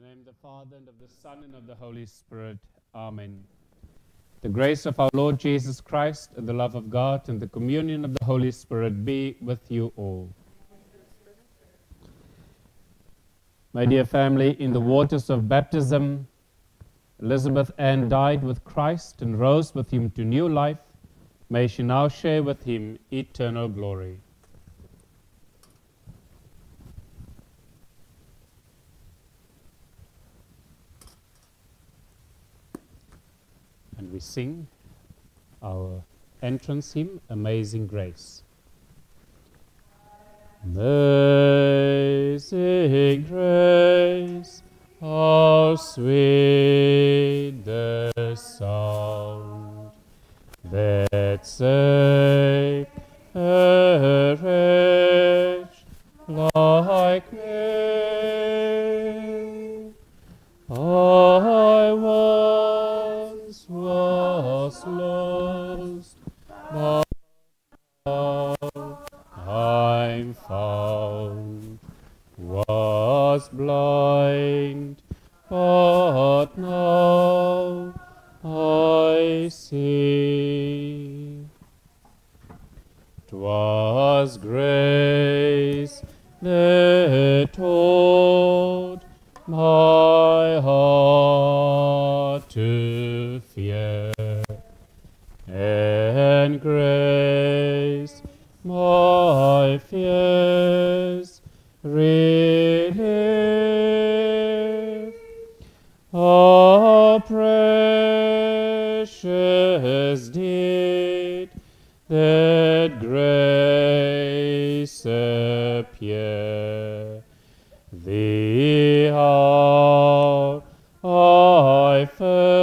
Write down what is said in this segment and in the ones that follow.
The name of the Father, and of the Son, and of the Holy Spirit. Amen. The grace of our Lord Jesus Christ, and the love of God, and the communion of the Holy Spirit be with you all. My dear family, in the waters of baptism, Elizabeth Anne died with Christ and rose with him to new life. May she now share with him eternal glory. And we sing our entrance hymn, Amazing Grace. Amazing grace, how sweet the sound that saved a wretch like me. Blind, but now I see. Twas grace that taught that grace appear. The hour I first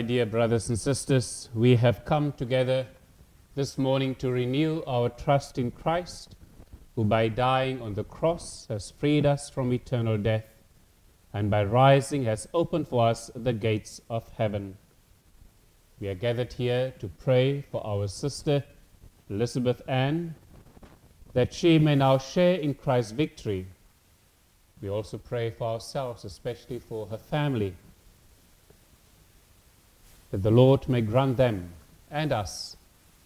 My dear brothers and sisters, we have come together this morning to renew our trust in Christ, who by dying on the cross has freed us from eternal death, and by rising has opened for us the gates of heaven. We are gathered here to pray for our sister Elizabeth Anne, that she may now share in Christ's victory. We also pray for ourselves, especially for her family that the Lord may grant them and us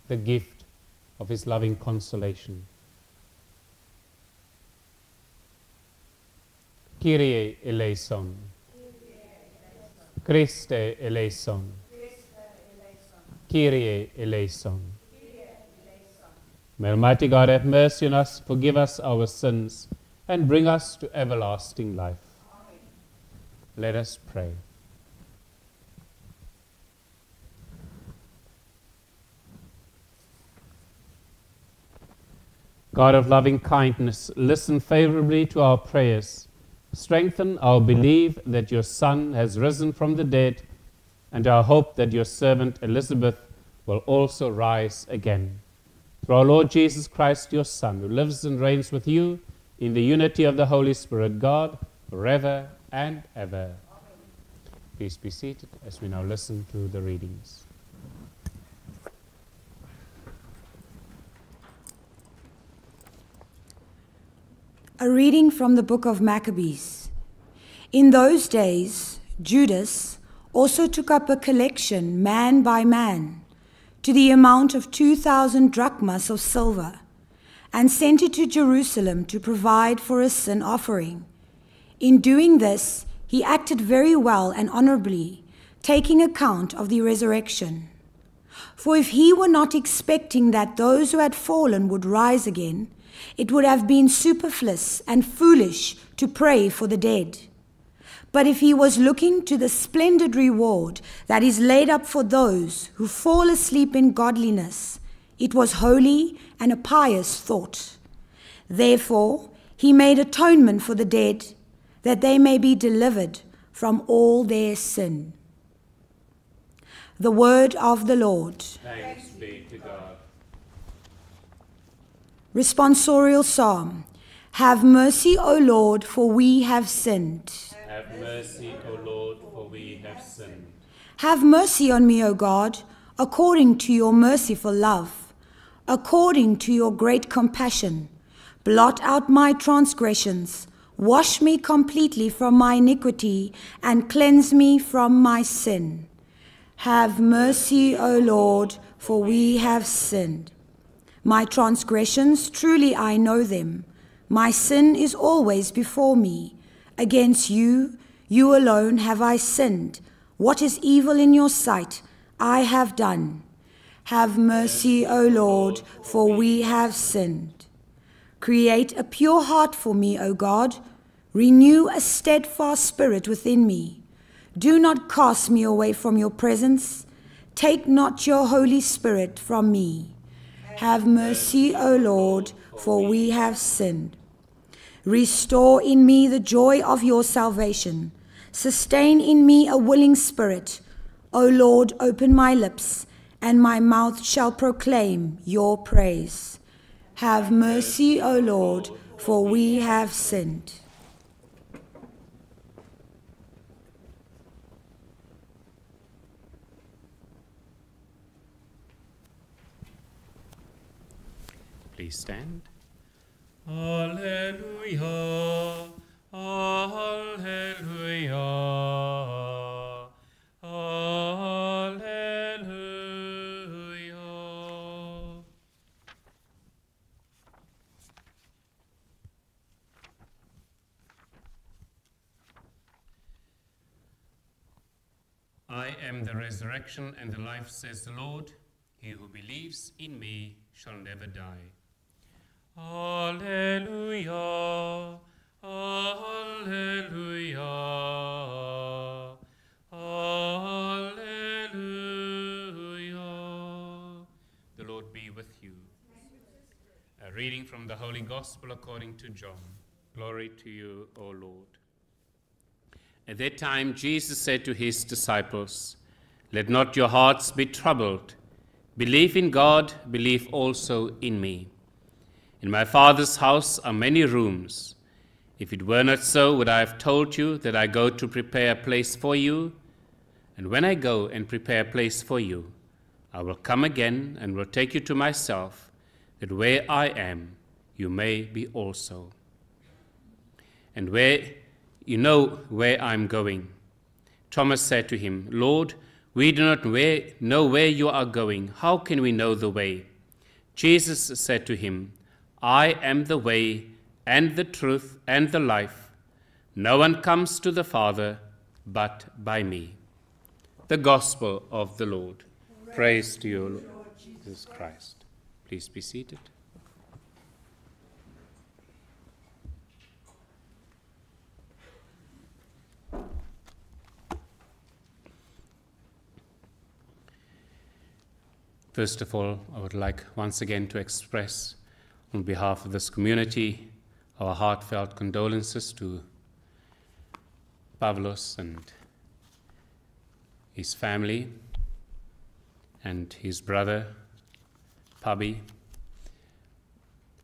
the gift of his loving consolation. Kyrie eleison. Christe eleison. Kyrie eleison. May Almighty God have mercy on us, forgive us our sins, and bring us to everlasting life. Let us pray. God of loving kindness, listen favorably to our prayers. Strengthen our belief that your Son has risen from the dead, and our hope that your servant Elizabeth will also rise again. Through our Lord Jesus Christ, your Son, who lives and reigns with you in the unity of the Holy Spirit, God, forever and ever. Please be seated as we now listen to the readings. A reading from the book of Maccabees. In those days, Judas also took up a collection, man by man, to the amount of 2,000 drachmas of silver, and sent it to Jerusalem to provide for a sin offering. In doing this, he acted very well and honorably, taking account of the resurrection. For if he were not expecting that those who had fallen would rise again, it would have been superfluous and foolish to pray for the dead. But if he was looking to the splendid reward that is laid up for those who fall asleep in godliness, it was holy and a pious thought. Therefore, he made atonement for the dead, that they may be delivered from all their sin. The word of the Lord. Thanks be to God. Responsorial Psalm Have mercy, O Lord, for we have sinned. Have mercy, O Lord, for we have sinned. Have mercy on me, O God, according to your merciful love, according to your great compassion. Blot out my transgressions, wash me completely from my iniquity, and cleanse me from my sin. Have mercy, O Lord, for we have sinned. My transgressions, truly I know them. My sin is always before me. Against you, you alone have I sinned. What is evil in your sight, I have done. Have mercy, O Lord, for we have sinned. Create a pure heart for me, O God. Renew a steadfast spirit within me. Do not cast me away from your presence. Take not your Holy Spirit from me. Have mercy, O Lord, for we have sinned. Restore in me the joy of your salvation. Sustain in me a willing spirit. O Lord, open my lips, and my mouth shall proclaim your praise. Have mercy, O Lord, for we have sinned. Please stand. Alleluia, Alleluia, Alleluia. I am the resurrection and the life, says the Lord. He who believes in me shall never die. Alleluia. The Lord be with you. A reading from the Holy Gospel according to John. Glory to you, O Lord. At that time, Jesus said to his disciples, Let not your hearts be troubled. Believe in God, believe also in me. In my Father's house are many rooms. If it were not so, would I have told you that I go to prepare a place for you? And when I go and prepare a place for you, I will come again and will take you to myself, that where I am, you may be also. And where you know where I am going. Thomas said to him, Lord, we do not know where you are going. How can we know the way? Jesus said to him, I am the way and the truth and the life. No one comes to the Father but by me. The Gospel of the Lord. Praise to you, Lord Jesus Christ. Please be seated. First of all, I would like once again to express on behalf of this community, our heartfelt condolences to Pavlos and his family and his brother, Pabi.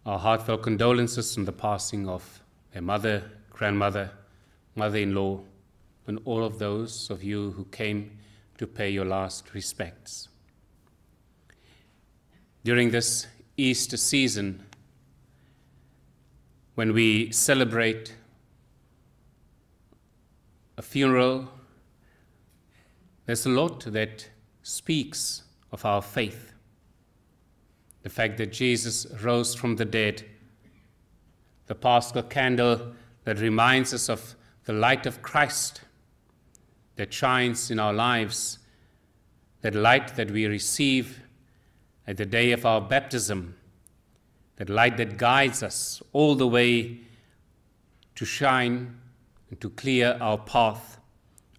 Our heartfelt condolences on the passing of their mother, grandmother, mother in law, and all of those of you who came to pay your last respects. During this Easter season, when we celebrate a funeral, there's a lot that speaks of our faith. The fact that Jesus rose from the dead, the paschal candle that reminds us of the light of Christ that shines in our lives, that light that we receive at the day of our baptism, that light that guides us all the way to shine and to clear our path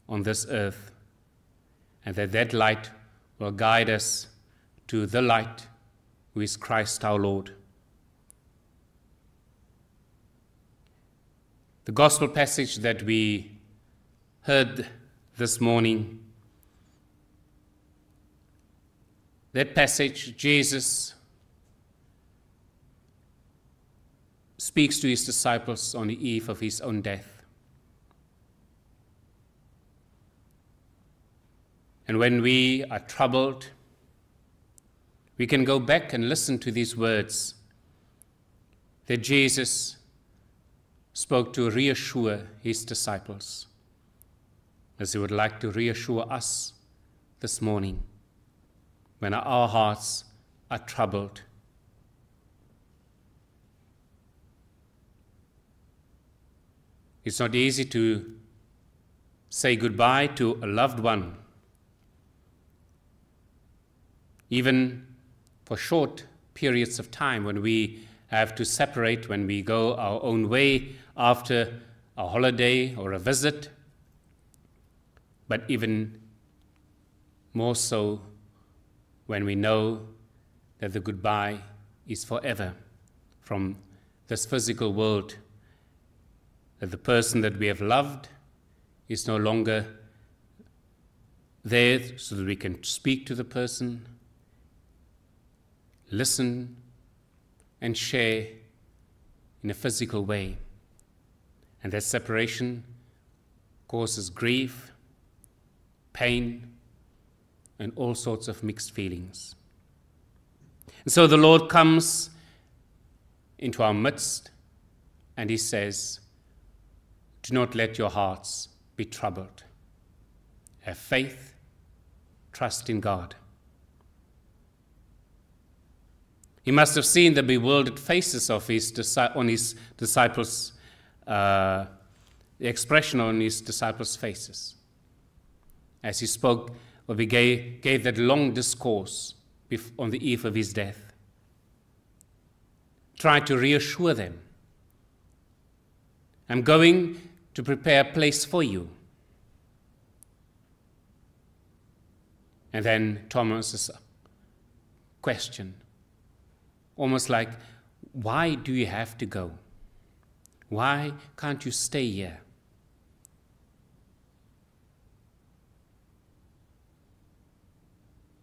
on this earth, and that that light will guide us to the light who is Christ our Lord. The gospel passage that we heard this morning, that passage, Jesus speaks to his disciples on the eve of his own death. And when we are troubled, we can go back and listen to these words that Jesus spoke to reassure his disciples, as he would like to reassure us this morning when our hearts are troubled. It's not easy to say goodbye to a loved one, even for short periods of time when we have to separate, when we go our own way after a holiday or a visit, but even more so when we know that the goodbye is forever from this physical world, that the person that we have loved is no longer there so that we can speak to the person, listen, and share in a physical way. And that separation causes grief, pain, and all sorts of mixed feelings. And so the Lord comes into our midst and he says, Do not let your hearts be troubled. Have faith, trust in God. He must have seen the bewildered faces of his on his disciples, uh, the expression on his disciples' faces as he spoke or he gave, gave that long discourse on the eve of his death. Tried to reassure them. I'm going to prepare a place for you. And then Thomas's question, almost like, why do you have to go? Why can't you stay here?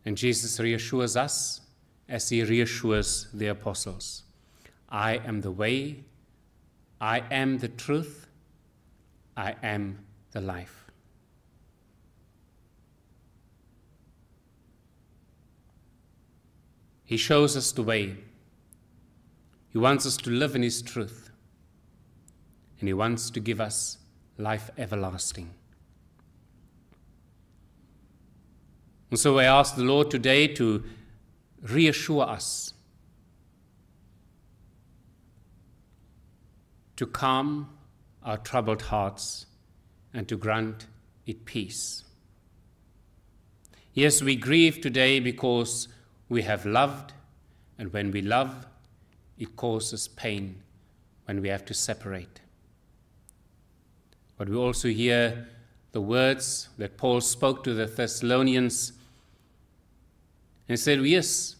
And Jesus reassures us as he reassures the apostles I am the way, I am the truth, I am the life. He shows us the way. He wants us to live in His truth. And He wants to give us life everlasting. And so I ask the Lord today to reassure us, to calm our troubled hearts, and to grant it peace. Yes, we grieve today because we have loved, and when we love, it causes pain when we have to separate. But we also hear the words that Paul spoke to the Thessalonians and said, Yes,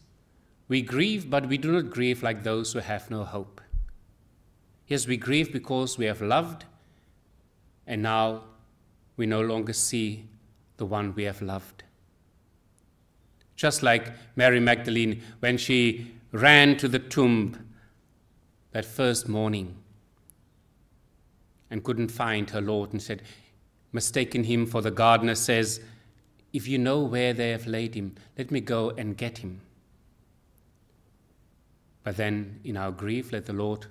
We grieve, but we do not grieve like those who have no hope. Yes, we grieve because we have loved, and now we no longer see the one we have loved. Just like Mary Magdalene when she ran to the tomb that first morning and couldn't find her Lord and said, mistaken him for the gardener, says, If you know where they have laid him, let me go and get him. But then, in our grief, let the Lord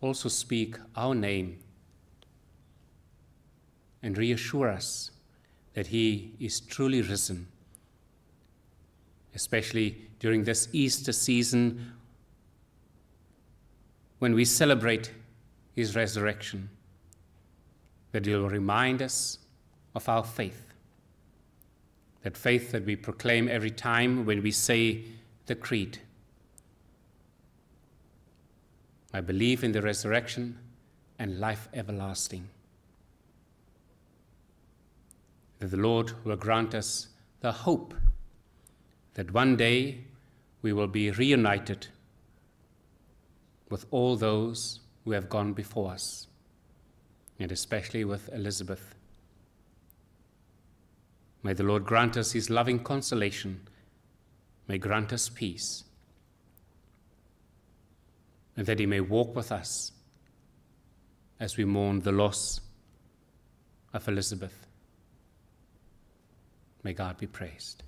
also speak our name and reassure us that He is truly risen, especially during this Easter season when we celebrate His resurrection, that He will remind us of our faith. That faith that we proclaim every time when we say the Creed. I believe in the resurrection and life everlasting. That the Lord will grant us the hope that one day we will be reunited with all those who have gone before us, and especially with Elizabeth. May the Lord grant us his loving consolation, may grant us peace and that he may walk with us as we mourn the loss of Elizabeth. May God be praised.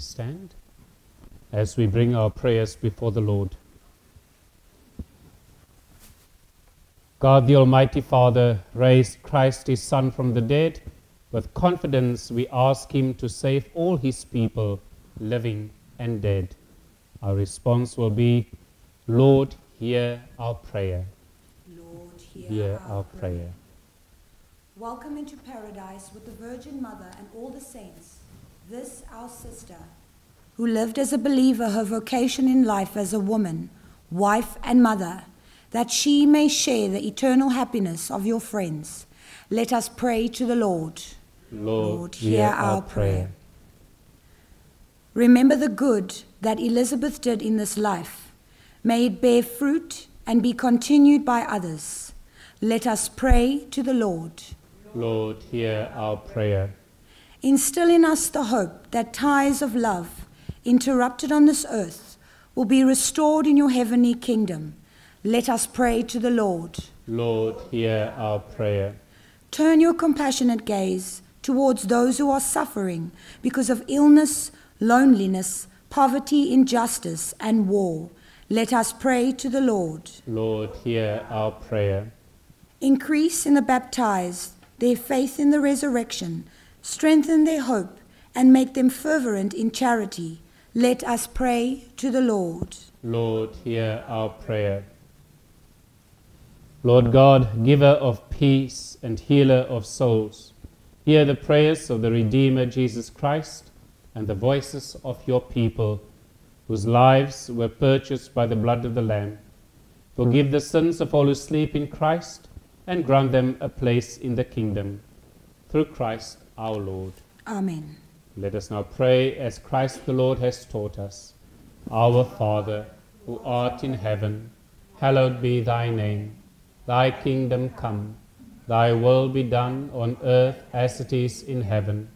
Please stand as we bring our prayers before the Lord. God, the Almighty Father, raised Christ, his Son, from the dead. With confidence, we ask him to save all his people, living and dead. Our response will be, Lord, hear our prayer. Lord, hear, Hear our, our prayer. prayer. Welcome into paradise with the Virgin Mother and all the saints. This, our sister, who lived as a believer, her vocation in life as a woman, wife, and mother, that she may share the eternal happiness of your friends. Let us pray to the Lord. Lord, hear our prayer. Remember the good that Elizabeth did in this life. May it bear fruit and be continued by others. Let us pray to the Lord. Lord, hear our prayer. Instill in us the hope that ties of love, interrupted on this earth, will be restored in your heavenly kingdom. Let us pray to the Lord. Lord, hear our prayer. Turn your compassionate gaze towards those who are suffering because of illness, loneliness, poverty, injustice, and war. Let us pray to the Lord. Lord, hear our prayer. Increase in the baptized their faith in the resurrection, strengthen their hope, and make them fervent in charity. Let us pray to the Lord. Lord, hear our prayer. Lord God, giver of peace and healer of souls, hear the prayers of the Redeemer Jesus Christ and the voices of your people, whose lives were purchased by the blood of the Lamb. Forgive the sins of all who sleep in Christ and grant them a place in the kingdom. Through Christ our Lord. Amen. Let us now pray as Christ the Lord has taught us. Our Father, who art in heaven, hallowed be thy name. Thy kingdom come, thy will be done on earth as it is in heaven.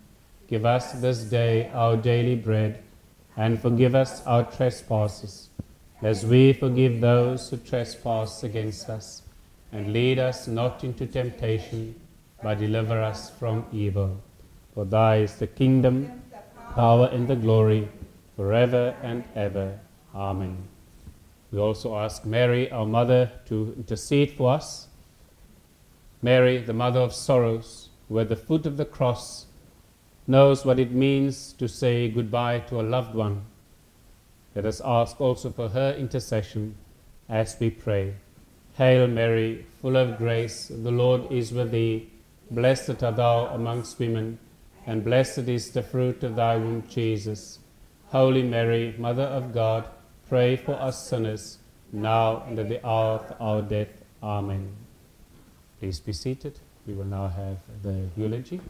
Give us this day our daily bread, and forgive us our trespasses, as we forgive those who trespass against us. And lead us not into temptation, but deliver us from evil. For thy is the kingdom, power, and the glory, forever and ever. Amen. We also ask Mary, our mother, to intercede for us. Mary, the mother of sorrows, who at the foot of the cross knows what it means to say goodbye to a loved one. Let us ask also for her intercession as we pray. Hail Mary, full of grace, the Lord is with thee. Blessed art thou amongst women, and blessed is the fruit of thy womb, Jesus. Holy Mary, Mother of God, pray for us sinners, now and at the hour of our death. Amen. Please be seated. We will now have the eulogy.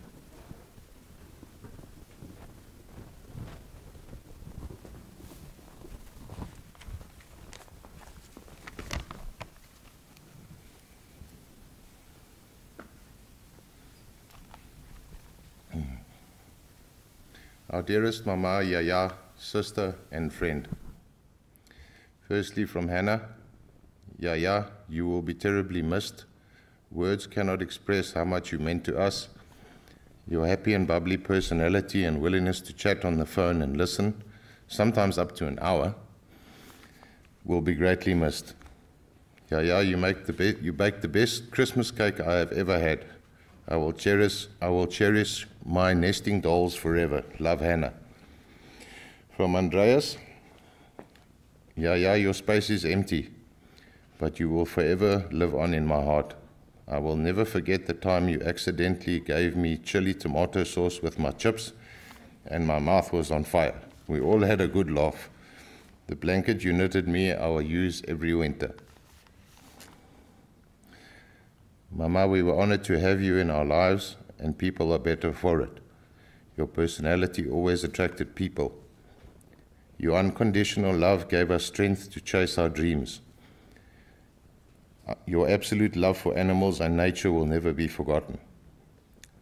Our dearest Mama, Yaya, sister, and friend. Firstly, from Hannah, Yaya, you will be terribly missed. Words cannot express how much you meant to us. Your happy and bubbly personality and willingness to chat on the phone and listen, sometimes up to an hour, will be greatly missed. Yaya, you make the be- you bake the best Christmas cake I have ever had. I will cherish I will cherish my nesting dolls forever. Love Hannah. From Andreas. Yeah, yeah, your space is empty, but you will forever live on in my heart. I will never forget the time you accidentally gave me chili tomato sauce with my chips, and my mouth was on fire. We all had a good laugh. The blanket you knitted me, I will use every winter. Mama, we were honored to have you in our lives, and people are better for it. Your personality always attracted people. Your unconditional love gave us strength to chase our dreams. Uh, Your absolute love for animals and nature will never be forgotten.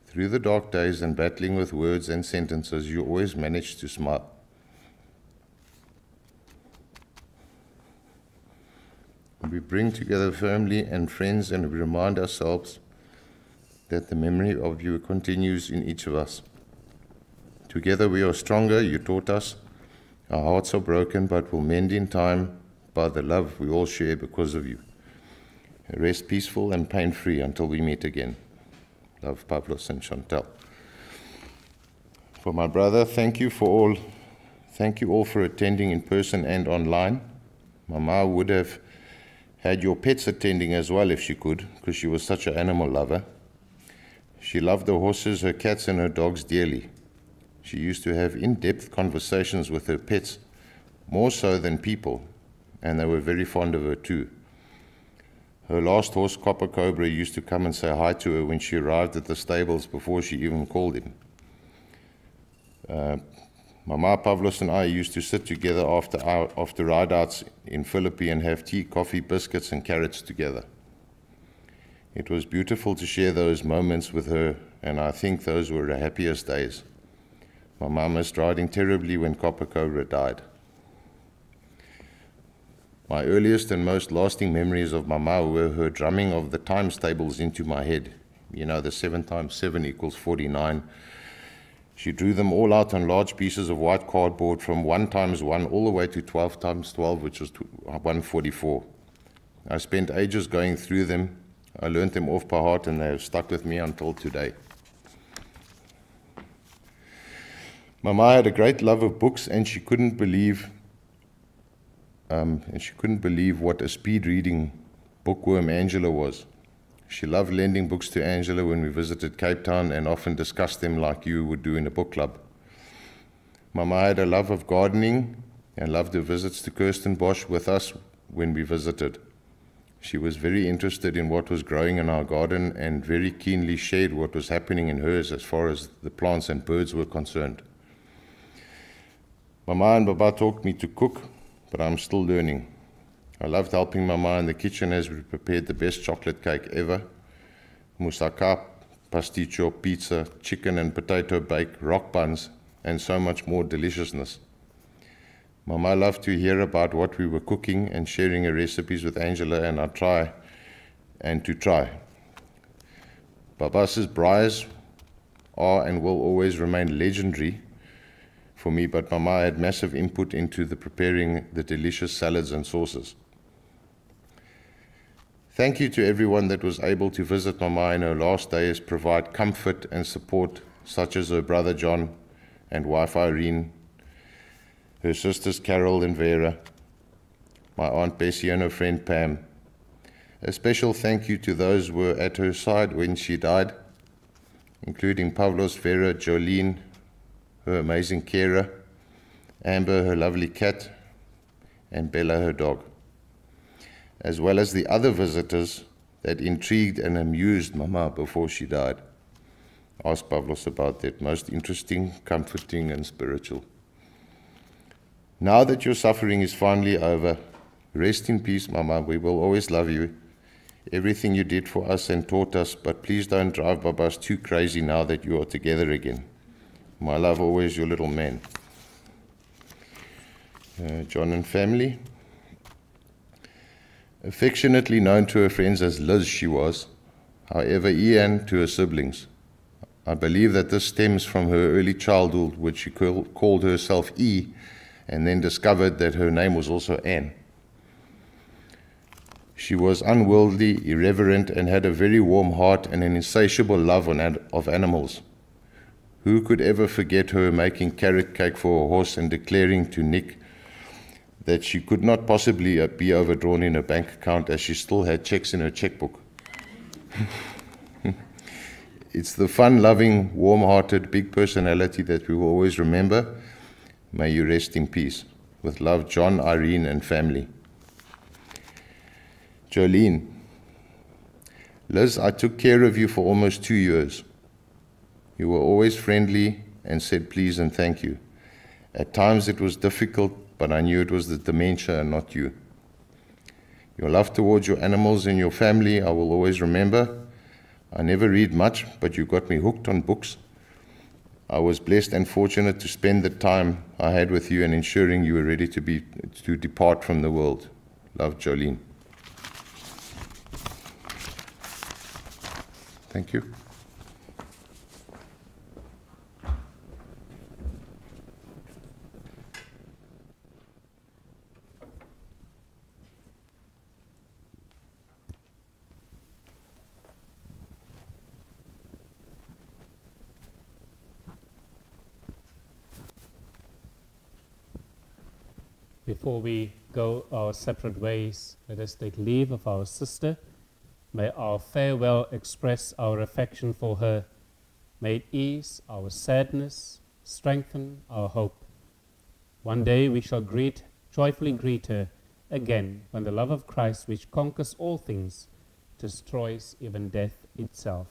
Through the dark days and battling with words and sentences, you always managed to smile. We bring together family and friends and we remind ourselves that the memory of you continues in each of us. Together we are stronger, you taught us. Our hearts are broken, but will mend in time by the love we all share because of you. Rest peaceful and pain free until we meet again. Love, Pavlos and Chantal. For my brother, thank you for all. Thank you all for attending in person and online. Mama would have had your pets attending as well if she could, because she was such an animal lover. She loved the horses, her cats, and her dogs dearly. She used to have in depth conversations with her pets, more so than people, and they were very fond of her too. Her last horse, Copper Cobra, used to come and say hi to her when she arrived at the stables before she even called him. Uh, Mama Pavlos and I used to sit together after, our, after ride outs in Philippi and have tea, coffee, biscuits, and carrots together. It was beautiful to share those moments with her, and I think those were the happiest days. My mum missed riding terribly when Copper Cobra died. My earliest and most lasting memories of Mama were her drumming of the times tables into my head. You know, the 7 times 7 equals 49. She drew them all out on large pieces of white cardboard from 1 times 1 all the way to 12 times 12, which was 144. I spent ages going through them. I learned them off by heart and they have stuck with me until today. Mama had a great love of books and she couldn't believe um, and she couldn't believe what a speed reading bookworm Angela was. She loved lending books to Angela when we visited Cape Town and often discussed them like you would do in a book club. Mama had a love of gardening and loved her visits to Kirstenbosch with us when we visited. She was very interested in what was growing in our garden and very keenly shared what was happening in hers as far as the plants and birds were concerned. Mama and Baba taught me to cook, but I'm still learning. I loved helping Mama in the kitchen as we prepared the best chocolate cake ever. Moussaka, pasticcio, pizza, chicken and potato bake, rock buns, and so much more deliciousness. Mama loved to hear about what we were cooking and sharing her recipes with Angela, and I try and to try. Baba's braais are and will always remain legendary for me, but Mama had massive input into the preparing the delicious salads and sauces. Thank you to everyone that was able to visit Mama in her last days, provide comfort and support, such as her brother John and wife Irene, her sisters Carol and Vera, my Aunt Bessie and her friend Pam. A special thank you to those who were at her side when she died, including Pavlos, Vera, Jolene, her amazing carer, Amber, her lovely cat, and Bella, her dog, as well as the other visitors that intrigued and amused Mama before she died. Ask Pavlos about that. Most interesting, comforting, and spiritual. Now that your suffering is finally over, rest in peace, Mama. We will always love you. Everything you did for us and taught us, but please don't drive Babas too crazy now that you are together again. My love, always your little man. Uh, John and family. Affectionately known to her friends as Liz, she was, however, Ian to her siblings. I believe that this stems from her early childhood, which she called herself E, and then discovered that her name was also Anne. She was unworldly, irreverent, and had a very warm heart and an insatiable love of animals. Who could ever forget her making carrot cake for a horse and declaring to Nick that she could not possibly uh, be overdrawn in her bank account as she still had checks in her checkbook? it's the fun loving, warm hearted, big personality that we will always remember. May you rest in peace. With love, John, Irene, and family. Jolene. Liz, I took care of you for almost two years. You were always friendly and said please and thank you. At times it was difficult, but I knew it was the dementia and not you. Your love towards your animals and your family I will always remember. I never read much, but you got me hooked on books. I was blessed and fortunate to spend the time I had with you and ensuring you were ready to, be, to depart from the world. Love, Jolene. Thank you. Before we go our separate ways, let us take leave of our sister. May our farewell express our affection for her. May it ease our sadness, strengthen our hope. One day we shall greet, joyfully greet her again when the love of Christ, which conquers all things, destroys even death itself.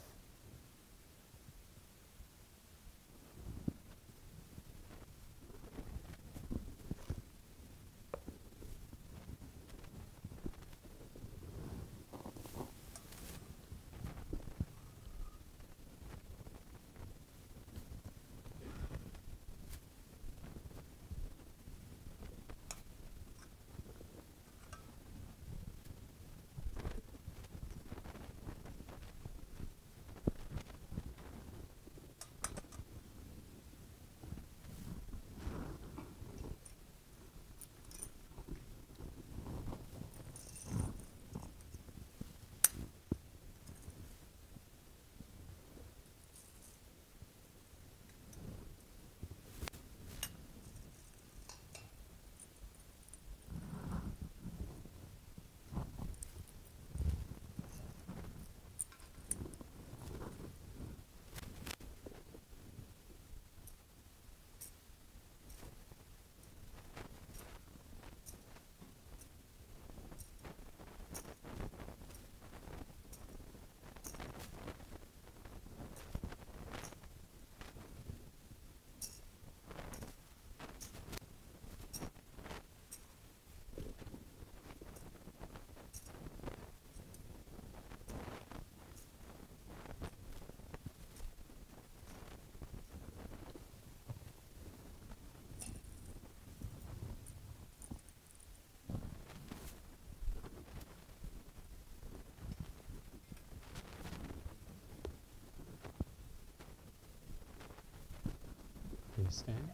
Stand.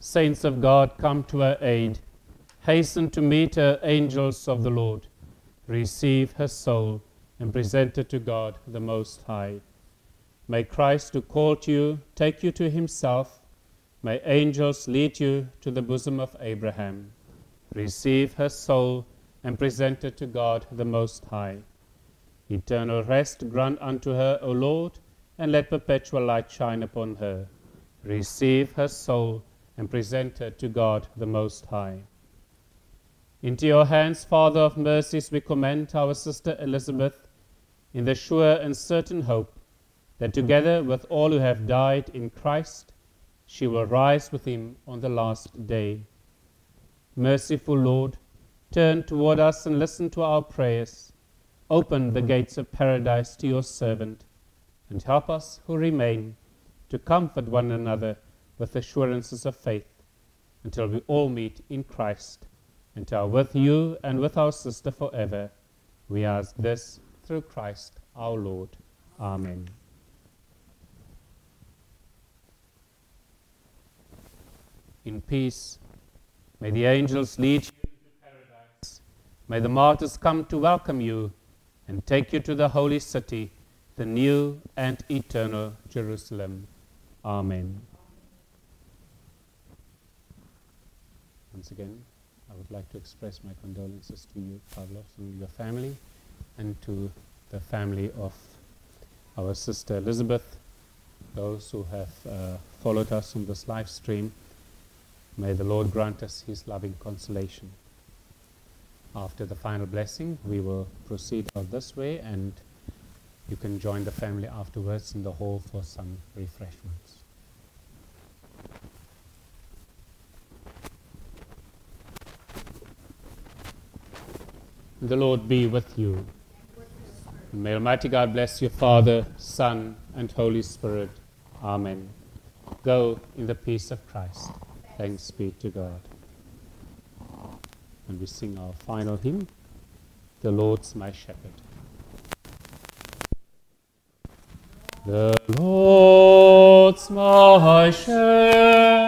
Saints of God, come to her aid. Hasten to meet her, angels of the Lord. receive her soul and present it to God the Most High. May Christ, who called you, take you to himself. May angels lead you to the bosom of Abraham. Receive her soul and present it to God the Most High. Eternal rest grant unto her, O Lord, and let perpetual light shine upon her. Receive her soul and present her to God the Most High. Into your hands, Father of mercies, we commend our sister Elizabeth in the sure and certain hope that together with all who have died in Christ, she will rise with him on the last day. Merciful Lord, turn toward us and listen to our prayers. Open the gates of paradise to your servant, and help us who remain to comfort one another with assurances of faith until we all meet in Christ and are with you and with our sister forever. We ask this through Christ our Lord. Amen. In peace, may the angels lead you into paradise. May the martyrs come to welcome you and take you to the holy city, the new and eternal Jerusalem. Amen. Once again, I would like to express my condolences to you, Pavlos, and your family, and to the family of our sister Elizabeth, those who have uh, followed us on this live stream. May the Lord grant us his loving consolation. After the final blessing, we will proceed this way, and you can join the family afterwards in the hall for some refreshments. The Lord be with you. May Almighty God bless you, Father, Son, and Holy Spirit. Amen. Go in the peace of Christ. Thanks be to God. And we sing our final hymn, The Lord's My Shepherd. The Lord's my shepherd,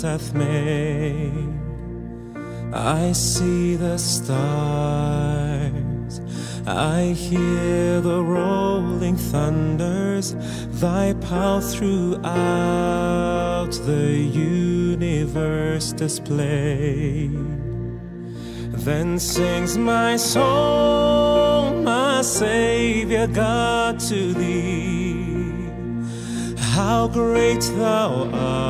hands hath made, I see the stars, I hear the rolling thunders, thy power throughout the universe displayed. Then sings my soul, my Savior God, to thee. How great thou art,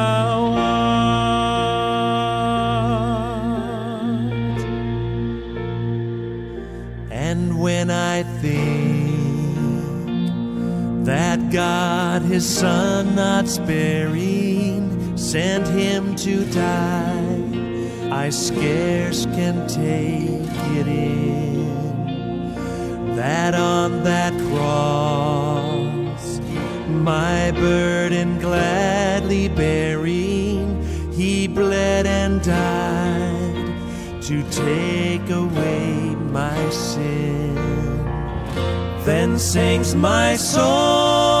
God his son not sparing sent him to die, I scarce can take it in that on that cross my burden gladly bearing he bled and died to take away my sin. Then sings my soul,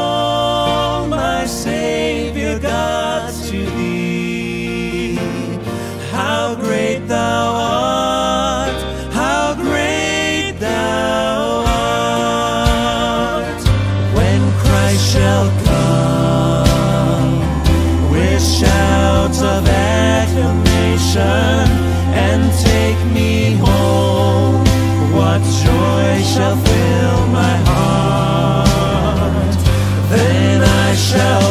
acclamation and take me home, what joy shall fill my heart? Then I shall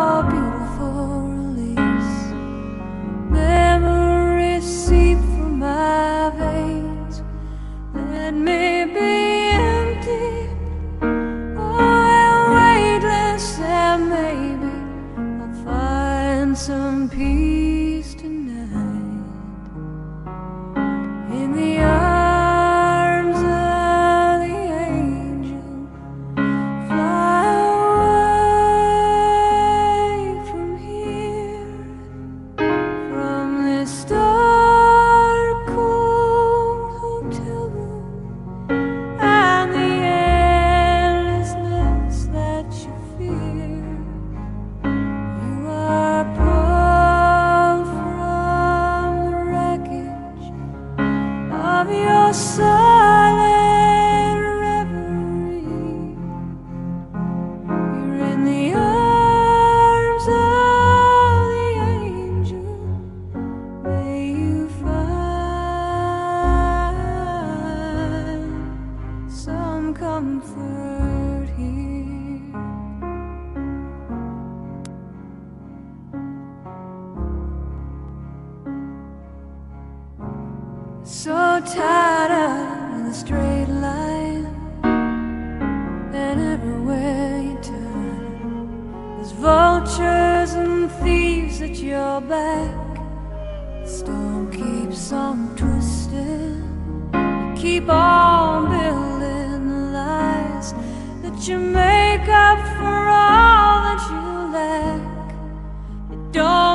vultures and thieves at your back. Stone storm keeps on twisting. You keep on building the lies that you make up for all that you lack. You don't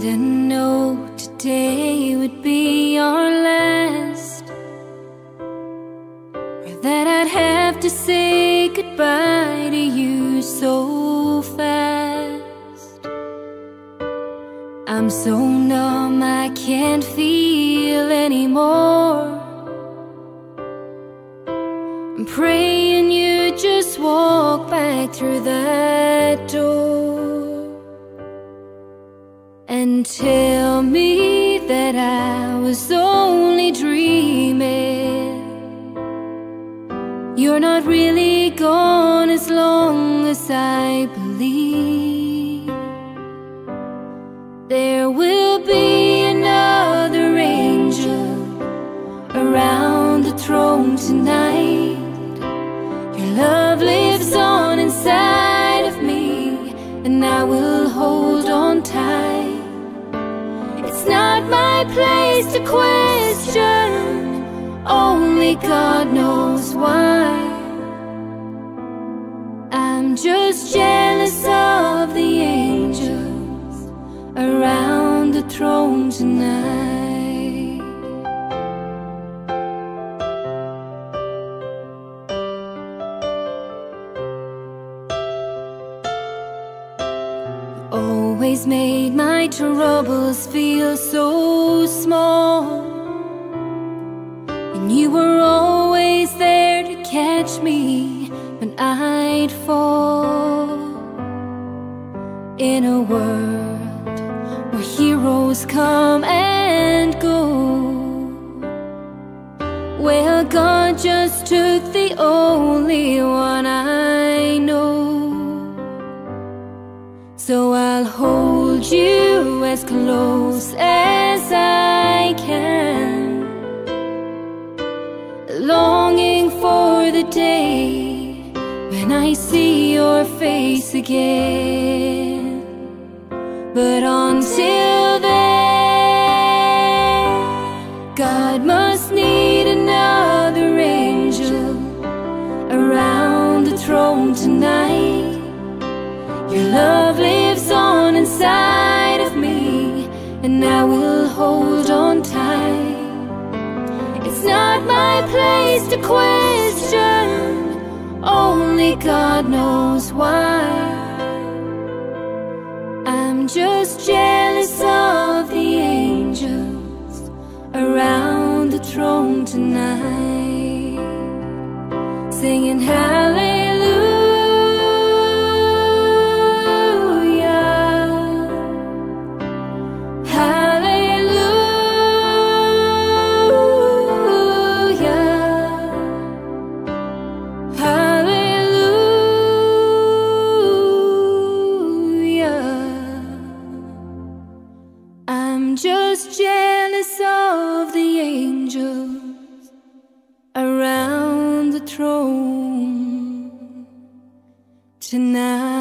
didn't know today would be our last. Or that I'd have to say goodbye to you so fast. I'm so numb I can't feel not really gone as long as I believe. There will be another angel around the throne tonight. Your love lives on inside of me, and I will hold on tight. It's not my place to question, only God knows why. Around the throne tonight. Always made my troubles feel so small. And you were always there to catch me when I'd fall. In a world heroes come and go. Well, God just took the only one I know. So I'll hold you as close as I can, longing for the day when I see your face again. But until love lives on inside of me, and I will hold on tight. It's not my place to question, only God knows why. I'm just jealous of the angels around the throne tonight, singing hallelujah. Tonight.